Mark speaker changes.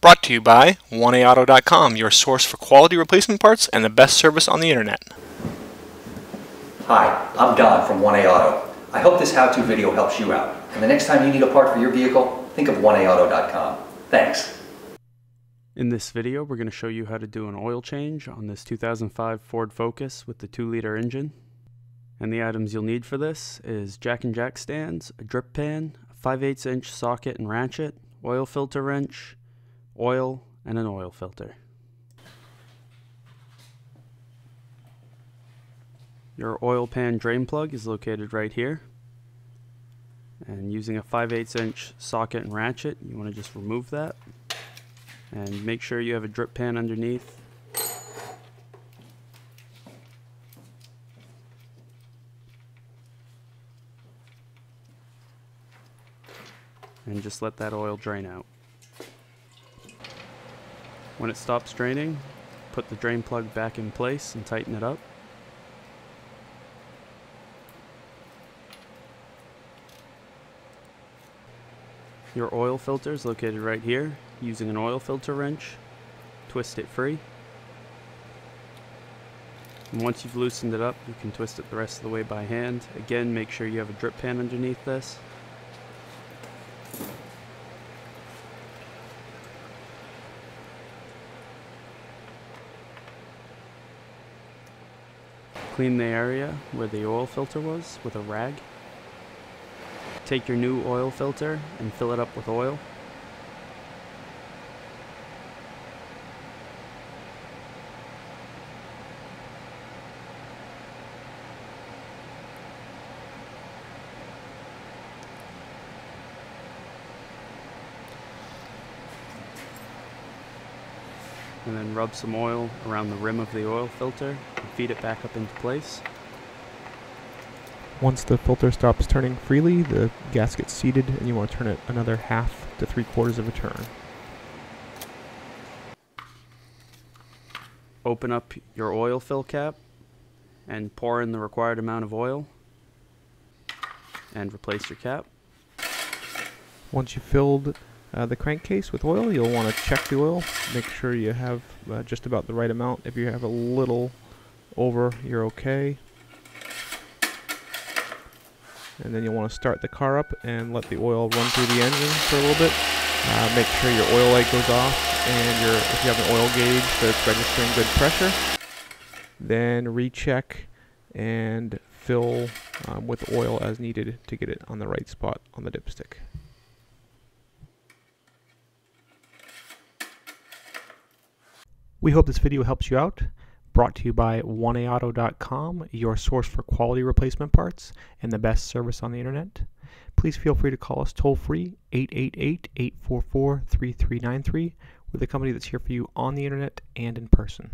Speaker 1: Brought to you by 1AAuto.com, your source for quality replacement parts and the best service on the internet.
Speaker 2: Hi, I'm Don from 1A Auto. I hope this how-to video helps you out. And the next time you need a part for your vehicle, think of 1AAuto.com. Thanks.
Speaker 3: In this video, we're going to show you how to do an oil change on this 2005 Ford Focus with the 2-liter engine. And the items you'll need for this is jack and jack stands, a drip pan, a 5 8 inch socket and ratchet, oil filter wrench, oil, and an oil filter. Your oil pan drain plug is located right here. And using a 5 8 inch socket and ratchet, you want to just remove that. And make sure you have a drip pan underneath and just let that oil drain out. When it stops draining, put the drain plug back in place and tighten it up. Your oil filter is located right here. Using an oil filter wrench, twist it free. And once you've loosened it up, you can twist it the rest of the way by hand. Again, make sure you have a drip pan underneath this. Clean the area where the oil filter was with a rag. Take your new oil filter and fill it up with oil. And then rub some oil around the rim of the oil filter and feed it back up into place.
Speaker 4: Once the filter stops turning freely, the gasket's seated and you want to turn it another half to three quarters of a turn.
Speaker 3: Open up your oil fill cap and pour in the required amount of oil and replace your cap.
Speaker 4: Once you've filled uh, the crankcase with oil, you'll want to check the oil, make sure you have uh, just about the right amount. If you have a little over, you're okay. And then you'll want to start the car up and let the oil run through the engine for a little bit. Uh, make sure your oil light goes off and your if you have an oil gauge that's registering good pressure. Then recheck and fill um, with oil as needed to get it on the right spot on the dipstick. We hope this video helps you out. Brought to you by 1AAuto.com, your source for quality replacement parts and the best service on the internet. Please feel free to call us toll free 888 844 3393. We're the company that's here for you on the internet and in person.